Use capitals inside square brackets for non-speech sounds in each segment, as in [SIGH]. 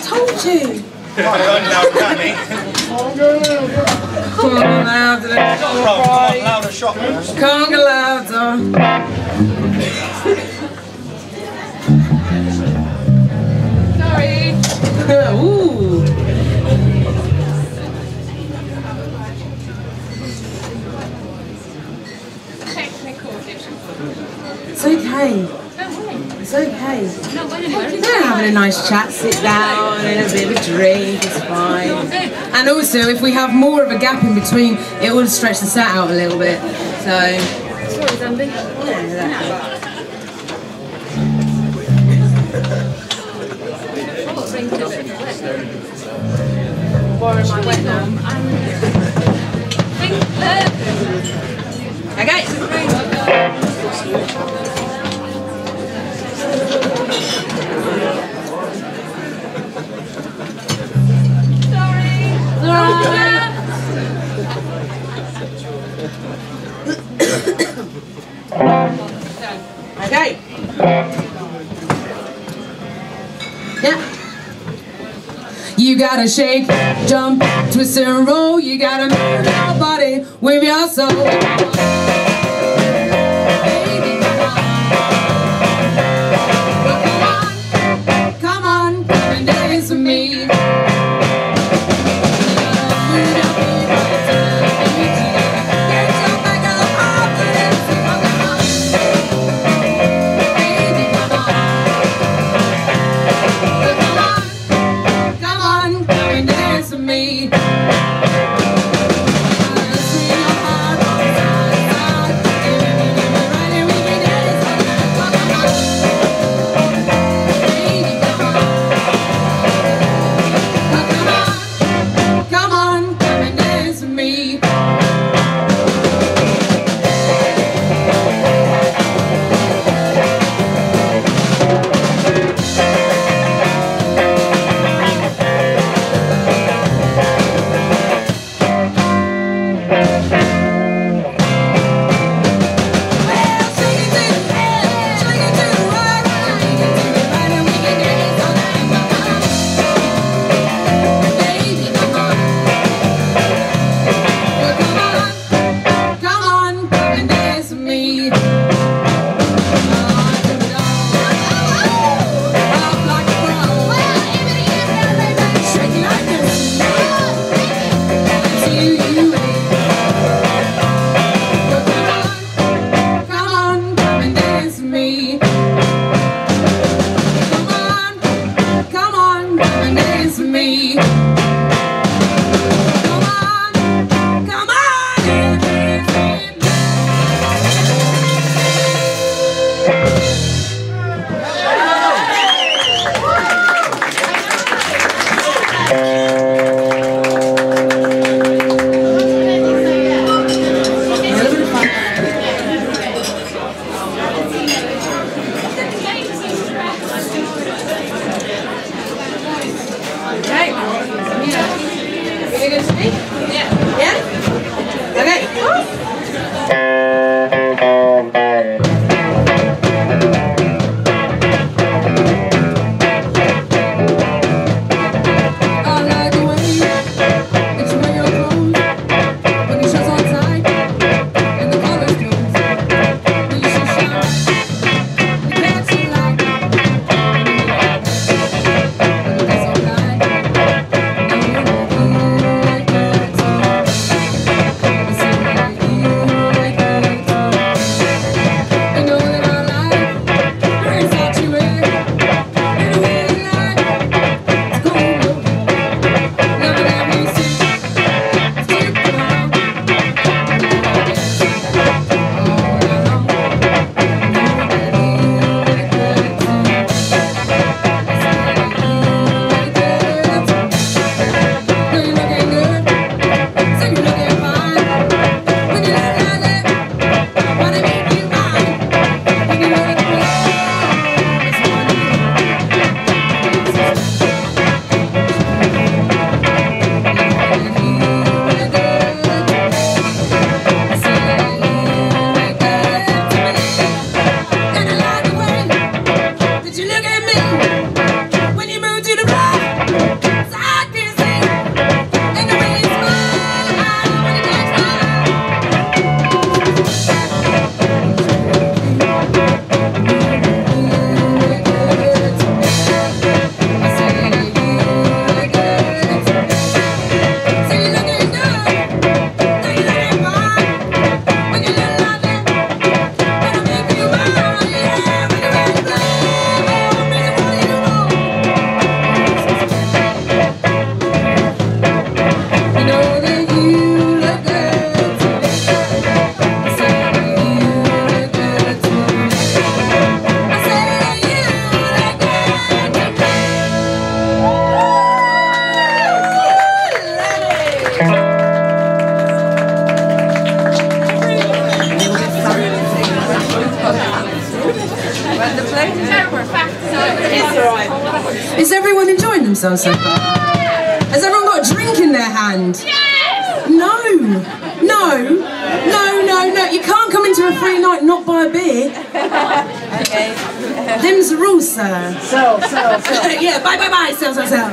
mixed See, I told you. Come Come on, louder. louder shot. Come on, louder. Sorry. Ooh. Technical difficulty. It's okay. Don't worry. It's okay. No, I didn't worry. They're having a nice chat, sit down, and a bit of a drink, it's fine. And also, if we have more of a gap in between, it will stretch the set out a little bit. So, Sorry, Zambi. yeah, exactly. Ring to it. Borrow my wet now. Gotta shake, jump, twist and roll. You gotta move your body with your soul. Is everyone enjoying themselves so far? Has everyone got a drink in their hand? No! No! No, no, no. You can't come into a free night and not buy a beer. Okay. Them's the rules, sir. Sell, sell. so. [LAUGHS] yeah, bye, bye, bye. Sell, sell, sell.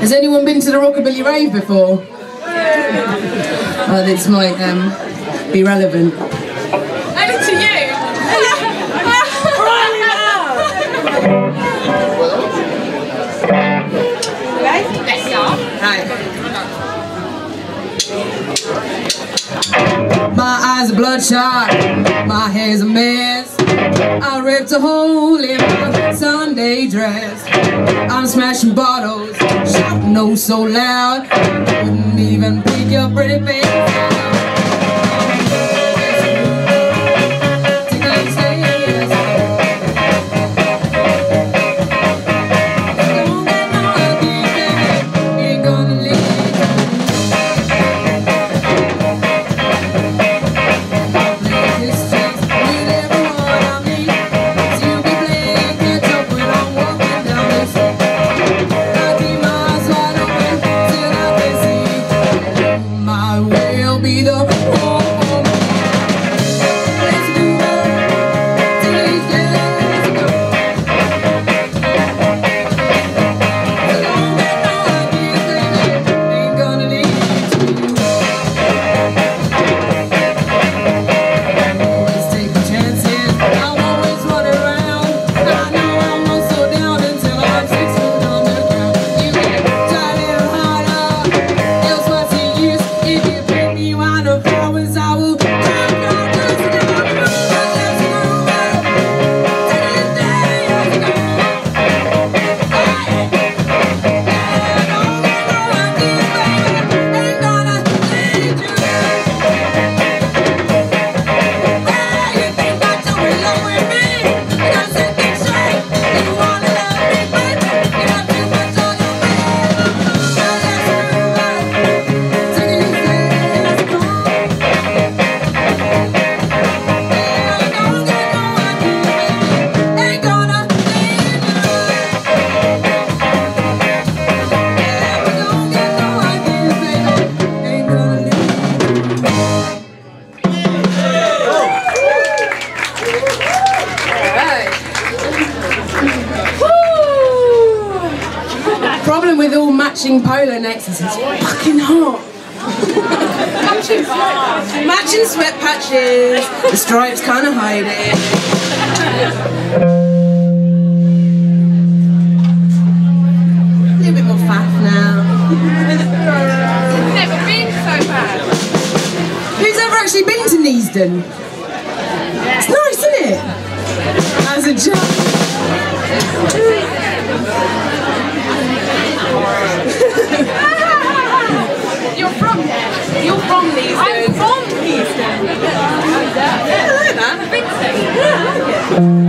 Has anyone been to the Rockabilly Rave before? Well, this might um, be relevant. Only to you! My eyes are bloodshot, my hair's a mess. I ripped a hole in my Sunday dress. I'm smashing bottles, shouting no so loud. I couldn't even pick your pretty face. polo necklace. It's fucking hot. Matching sweat patches. The stripes kind of hide it. actually been to Neasden. It's nice, isn't it? As a joke. You're from Neasden. I'm from Neasden. Yeah. Yeah. Yeah. Yeah. Yeah. Yeah. Yeah. Yeah.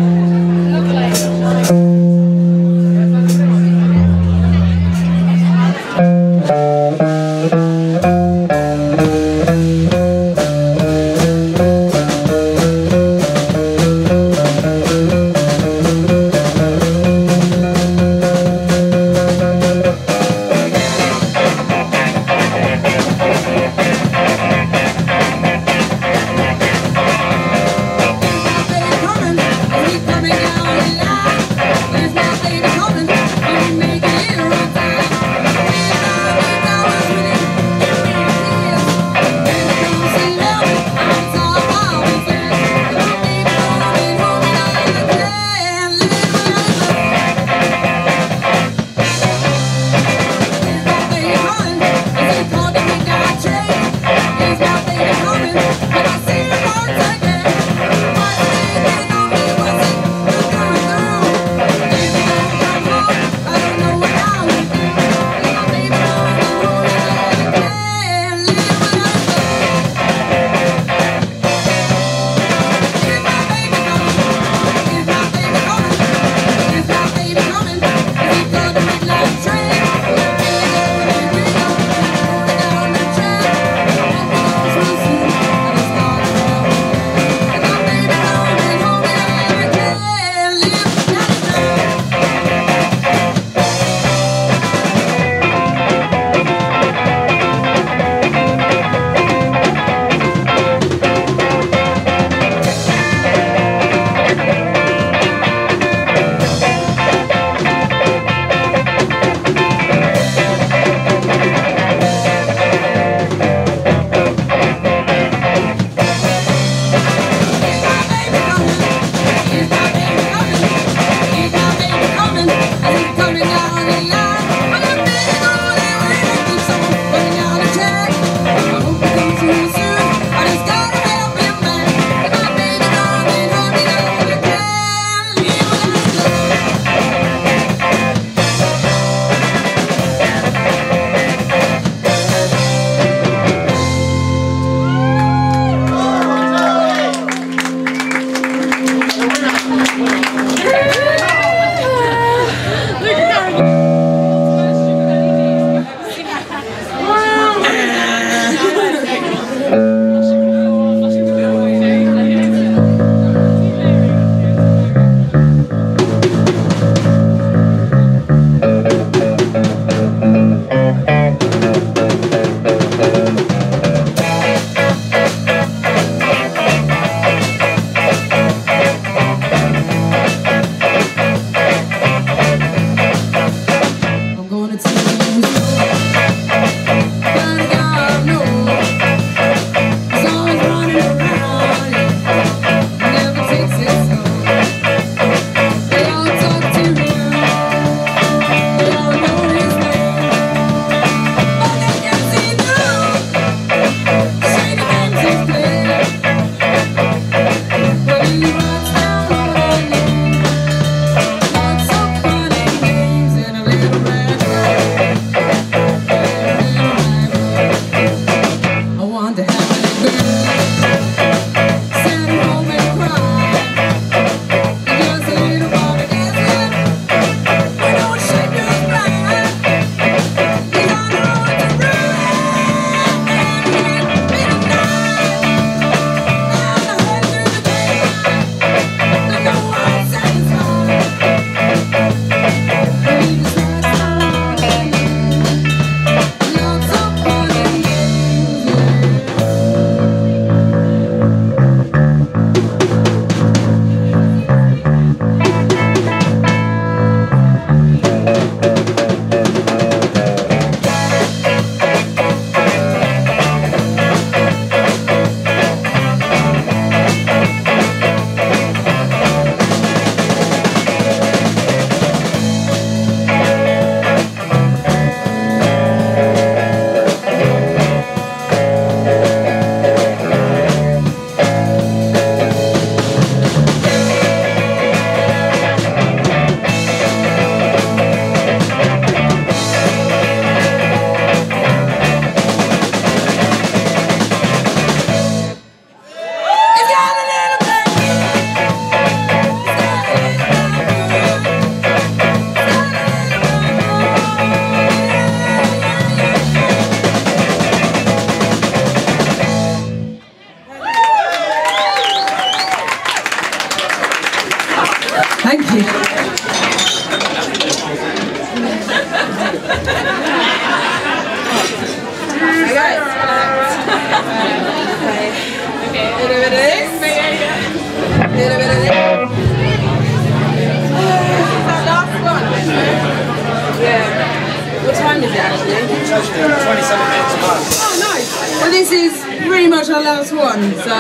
one, so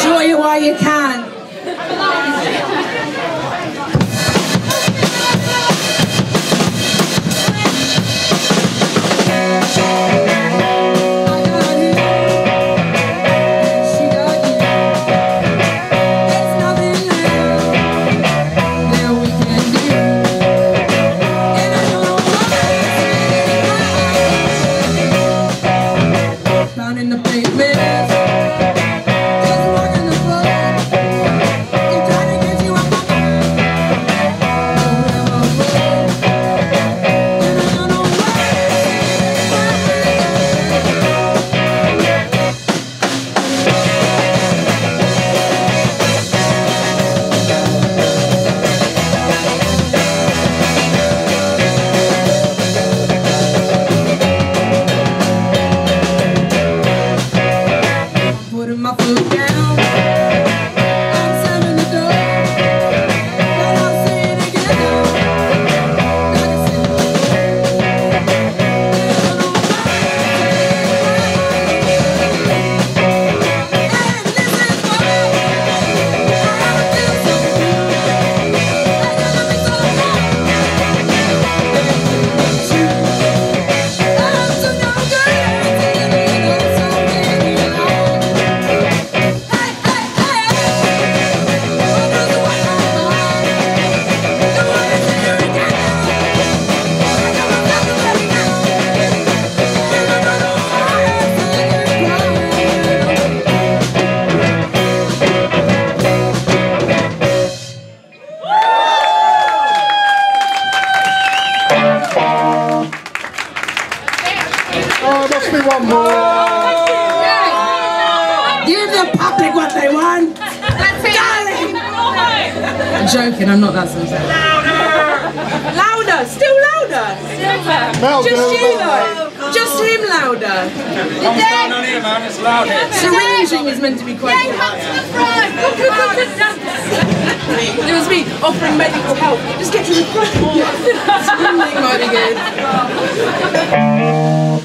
enjoy it while you can. empty mess. i'm standing on here, man. It's loud here. Syringing is meant to be quite loud. There was me offering medical help. Just get to the front. [LAUGHS] Syringing might be good.